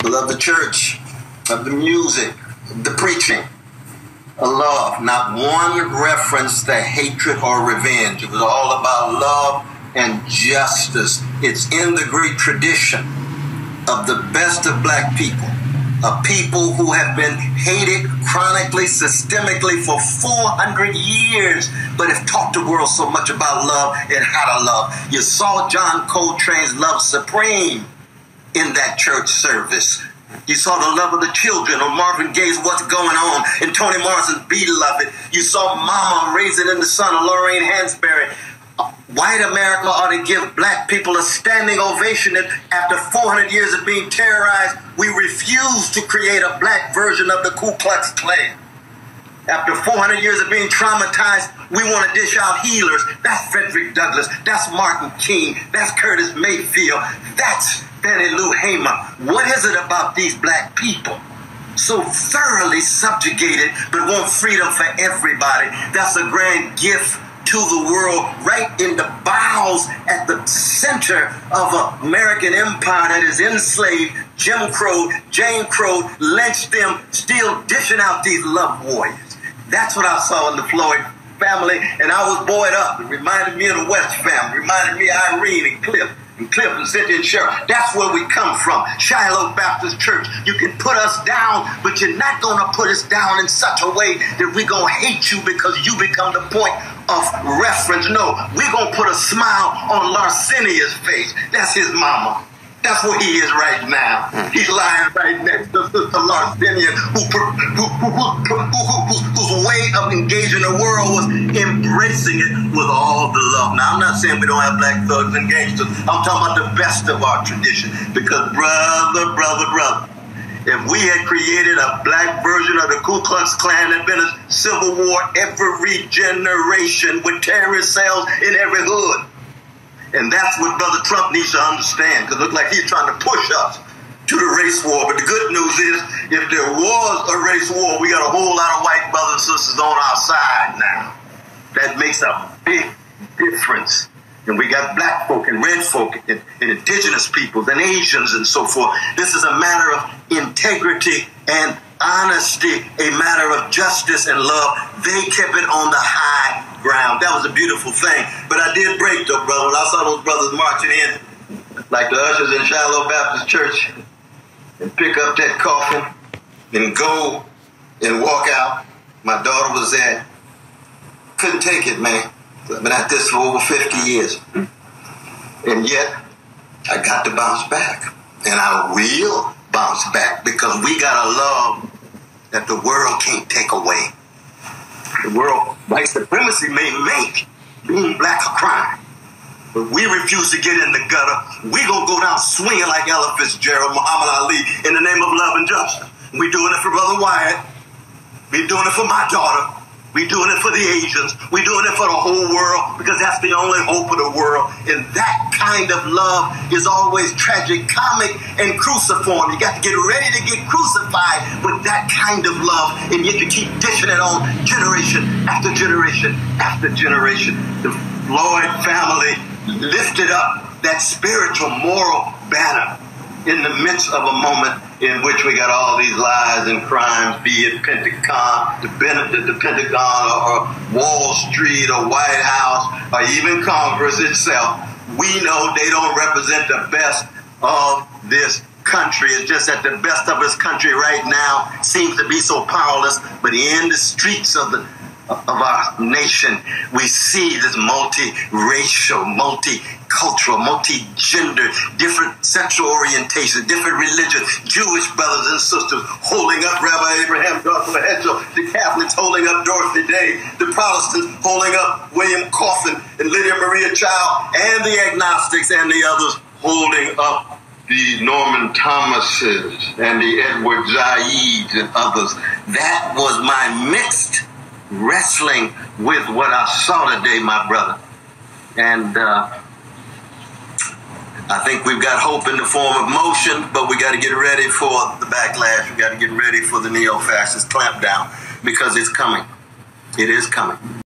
of the church, of the music, the preaching, love, not one reference to hatred or revenge. It was all about love and justice. It's in the great tradition of the best of black people, a people who have been hated chronically, systemically for 400 years, but have taught the world so much about love and how to love. You saw John Coltrane's Love Supreme in that church service. You saw the love of the children or Marvin Gaye's What's Going On and Toni Morrison's Beloved. You saw Mama Raisin in the Sun of Lorraine Hansberry. White America ought to give black people a standing ovation that after 400 years of being terrorized, we refuse to create a black version of the Ku Klux Klan. After 400 years of being traumatized, we want to dish out healers. That's Frederick Douglass. That's Martin King. That's Curtis Mayfield. That's Fannie Lou Hamer. What is it about these black people? So thoroughly subjugated, but want freedom for everybody. That's a grand gift to the world right in the bowels at the center of an American empire that is enslaved, Jim Crow, Jane Crow, lynched them, still dishing out these love warriors. That's what I saw in the Floyd family, and I was buoyed up. It reminded me of the West family, reminded me of Irene and Cliff Cliff and Cynthia and Cheryl. That's where we come from. Shiloh Baptist Church. You can put us down, but you're not going to put us down in such a way that we're going to hate you because you become the point of reference. No, we're going to put a smile on Larcenia's face. That's his mama. That's where he is right now. He's lying right next to Sister who, who, who, whose embracing it with all the love. Now, I'm not saying we don't have black thugs and gangsters. I'm talking about the best of our tradition. Because, brother, brother, brother, if we had created a black version of the Ku Klux Klan, there'd been a civil war every generation with terrorist cells in every hood. And that's what Brother Trump needs to understand, because it looks like he's trying to push us to the race war. But the good news is, if there was a race war, we got a whole lot of white brothers and sisters on our side now. That makes a big difference. And we got black folk and red folk and, and indigenous peoples and Asians and so forth. This is a matter of integrity and honesty, a matter of justice and love. They kept it on the high ground. That was a beautiful thing. But I did break though, brother. When I saw those brothers marching in, like the ushers in Shiloh Baptist Church, and pick up that coffin and go and walk out. My daughter was there. Couldn't take it, man. I've been at this for over 50 years. And yet, I got to bounce back. And I will bounce back because we got a love that the world can't take away. The world, white supremacy may make being black a crime. But we refuse to get in the gutter. We gonna go down swinging like Ella Fitzgerald, Muhammad Ali, in the name of love and justice. We doing it for Brother Wyatt. We doing it for my daughter. We doing it for the Asians. We're doing it for the whole world because that's the only hope of the world. And that kind of love is always tragic, comic, and cruciform. You got to get ready to get crucified with that kind of love, and yet you keep dishing it on generation after generation after generation. The Floyd family lifted up that spiritual, moral banner in the midst of a moment in which we got all these lies and crimes, be it Pentagon, the, the, the Pentagon, or, or Wall Street, or White House, or even Congress itself. We know they don't represent the best of this country. It's just that the best of this country right now seems to be so powerless, but in the streets of the of our nation, we see this multi-racial, multi-cultural, multi-gender, different sexual orientation, different religions, Jewish brothers and sisters holding up Rabbi Abraham Joshua Heschel, the Catholics holding up Dorothy Day, the Protestants holding up William Coffin and Lydia Maria Child, and the agnostics and the others holding up the Norman Thomases and the Edward Saids and others. That was my mixed wrestling with what I saw today, my brother. And uh, I think we've got hope in the form of motion, but we got to get ready for the backlash. We got to get ready for the neo fascist clampdown because it's coming. It is coming.